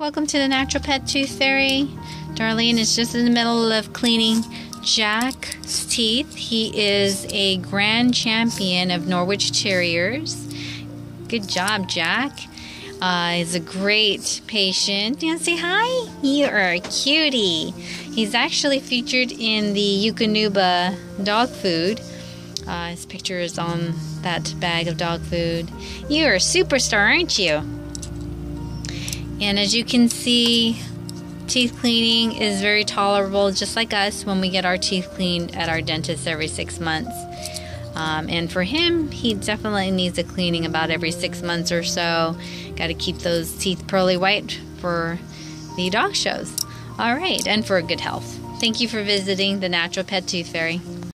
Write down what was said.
welcome to the Natural Pet Tooth Fairy. Darlene is just in the middle of cleaning Jack's teeth. He is a grand champion of Norwich Terriers. Good job, Jack. Uh, he's a great patient. You want to say hi? You are a cutie. He's actually featured in the Eukanuba dog food. Uh, his picture is on that bag of dog food. You're a superstar, aren't you? And as you can see, teeth cleaning is very tolerable, just like us when we get our teeth cleaned at our dentist every six months. Um, and for him, he definitely needs a cleaning about every six months or so. Got to keep those teeth pearly white for the dog shows. All right, and for good health. Thank you for visiting the Natural Pet Tooth Fairy.